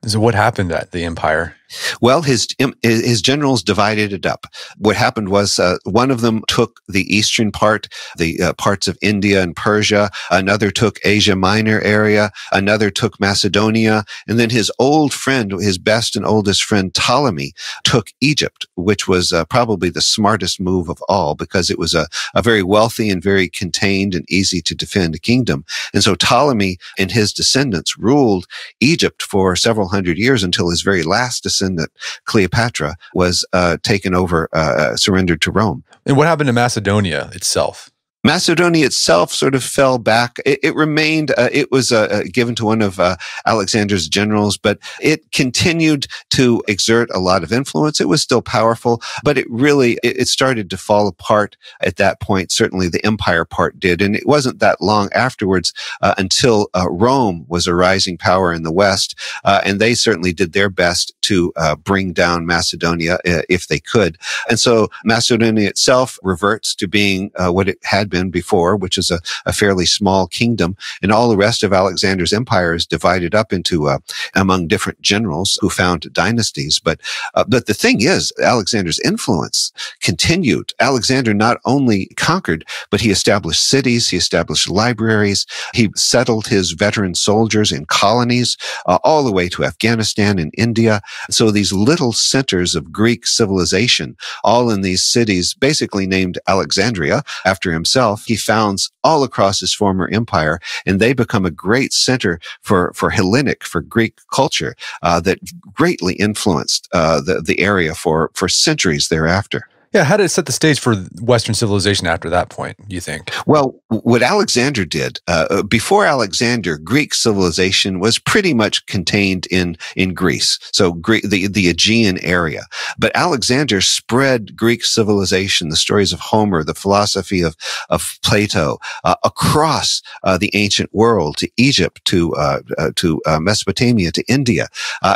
[SPEAKER 1] So what happened at the empire?
[SPEAKER 2] Well, his his generals divided it up. What happened was uh, one of them took the eastern part, the uh, parts of India and Persia. Another took Asia Minor area. Another took Macedonia, and then his old friend, his best and oldest friend Ptolemy, took Egypt, which was uh, probably the smartest move of all because it was a, a very wealthy and very contained and easy to defend kingdom. And so Ptolemy and his descendants ruled Egypt for several hundred years until his very last descendant that Cleopatra was uh, taken over, uh, uh, surrendered to Rome.
[SPEAKER 1] And what happened to Macedonia itself?
[SPEAKER 2] Macedonia itself sort of fell back. It, it remained, uh, it was uh, uh, given to one of uh, Alexander's generals, but it continued to exert a lot of influence. It was still powerful, but it really, it, it started to fall apart at that point. Certainly the empire part did. And it wasn't that long afterwards uh, until uh, Rome was a rising power in the West. and they certainly did their best to bring down Macedonia if they could. And so Macedonia itself reverts to being what it had been before, which is a, a fairly small kingdom. And all the rest of Alexander's empire is divided up into uh, among different generals who found dynasties. But uh, but the thing is, Alexander's influence continued. Alexander not only conquered, but he established cities, he established libraries, he settled his veteran soldiers in colonies uh, all the way to Afghanistan and India. So these little centers of Greek civilization, all in these cities, basically named Alexandria after himself himself, he founds all across his former empire, and they become a great center for, for Hellenic, for Greek culture uh, that greatly influenced uh, the, the area for, for centuries thereafter.
[SPEAKER 1] Yeah, how did it set the stage for Western civilization after that point, you think?
[SPEAKER 2] Well, what Alexander did, uh, uh, before Alexander, Greek civilization was pretty much contained in, in Greece. So the, the Aegean area. But Alexander spread Greek civilization, the stories of Homer, the philosophy of, of Plato, uh, across uh, the ancient world to Egypt, to, uh, uh, to Mesopotamia, to India.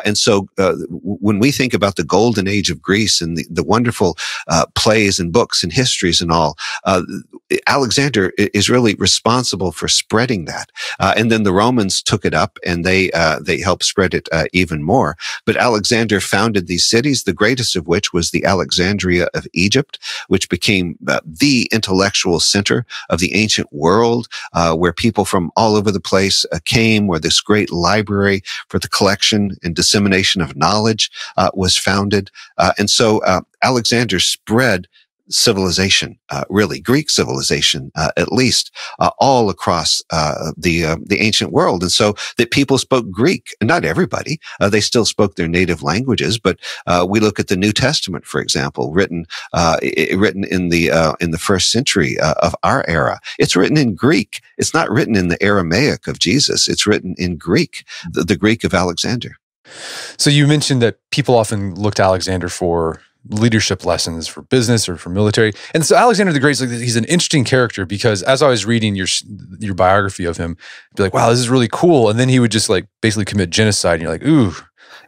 [SPEAKER 2] and so when we think about the golden age of Greece and the, the wonderful plays and books and histories and all. Uh, Alexander is really responsible for spreading that. Uh, and then the Romans took it up and they, uh, they helped spread it uh, even more. But Alexander founded these cities, the greatest of which was the Alexandria of Egypt, which became uh, the intellectual center of the ancient world, uh, where people from all over the place came, where this great library for the collection and dissemination of knowledge was founded. and so Alexander spread civilization, uh, really Greek civilization, uh, at least, uh, all across uh, the uh, the ancient world, and so that people spoke Greek. Not everybody; uh, they still spoke their native languages. But we look at the New Testament, for example, written written in the in the first century of our era. It's written in Greek. It's not written in the Aramaic of Jesus. It's written in Greek, the, the Greek of Alexander.
[SPEAKER 1] So you mentioned that people often look to Alexander for leadership lessons for business or for military. And so Alexander the Great, like, he's an interesting character because as I was reading your your biography of him, I'd be like, wow, this is really cool. And then he would just like basically commit genocide. And you're like, ooh,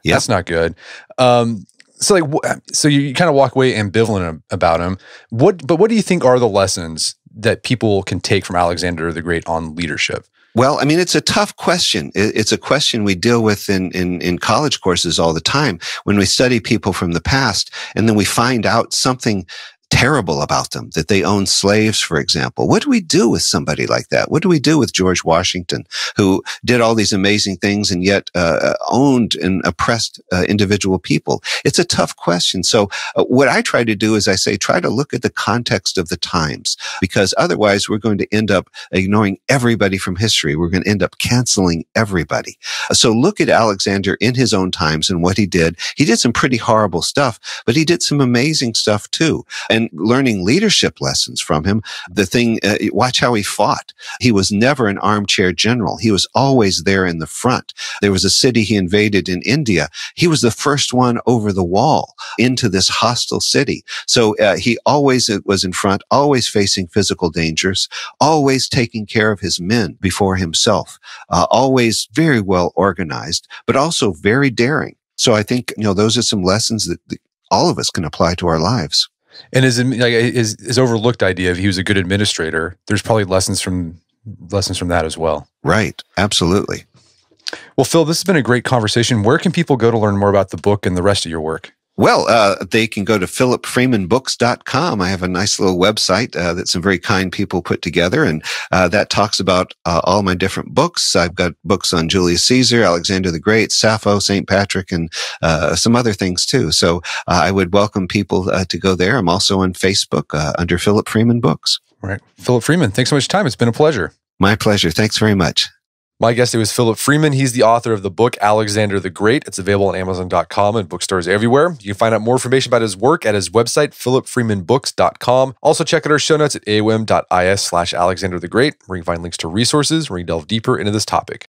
[SPEAKER 1] yep. that's not good. Um, so like, so you kind of walk away ambivalent about him. What, but what do you think are the lessons that people can take from Alexander the Great on leadership?
[SPEAKER 2] Well, I mean, it's a tough question. It's a question we deal with in, in, in college courses all the time when we study people from the past and then we find out something terrible about them, that they own slaves, for example. What do we do with somebody like that? What do we do with George Washington, who did all these amazing things and yet uh, owned and oppressed uh, individual people? It's a tough question. So uh, what I try to do is I say, try to look at the context of the times, because otherwise we're going to end up ignoring everybody from history. We're going to end up canceling everybody. So look at Alexander in his own times and what he did. He did some pretty horrible stuff, but he did some amazing stuff too. And and learning leadership lessons from him. The thing, uh, watch how he fought. He was never an armchair general. He was always there in the front. There was a city he invaded in India. He was the first one over the wall into this hostile city. So uh, he always uh, was in front, always facing physical dangers, always taking care of his men before himself, uh, always very well organized, but also very daring. So I think, you know, those are some lessons that, that all of us can apply to our lives.
[SPEAKER 1] And his like his, his overlooked idea of he was a good administrator. There's probably lessons from lessons from that as well.
[SPEAKER 2] Right. Absolutely.
[SPEAKER 1] Well, Phil, this has been a great conversation. Where can people go to learn more about the book and the rest of your work?
[SPEAKER 2] Well, uh, they can go to philipfreemanbooks.com. I have a nice little website uh, that some very kind people put together, and uh, that talks about uh, all my different books. I've got books on Julius Caesar, Alexander the Great, Sappho, St. Patrick, and uh, some other things too. So uh, I would welcome people to go there. I'm also on Facebook under Philip Freeman Books.
[SPEAKER 1] Right. Philip Freeman, thanks so much for your time. It's been a pleasure.
[SPEAKER 2] My pleasure. Thanks very much.
[SPEAKER 1] My guest today was Philip Freeman. He's the author of the book Alexander the Great. It's available on Amazon.com and bookstores everywhere. You can find out more information about his work at his website, philipfreemanbooks.com. Also, check out our show notes at aom.is slash Alexander the Great, where you can find links to resources where you delve deeper into this topic.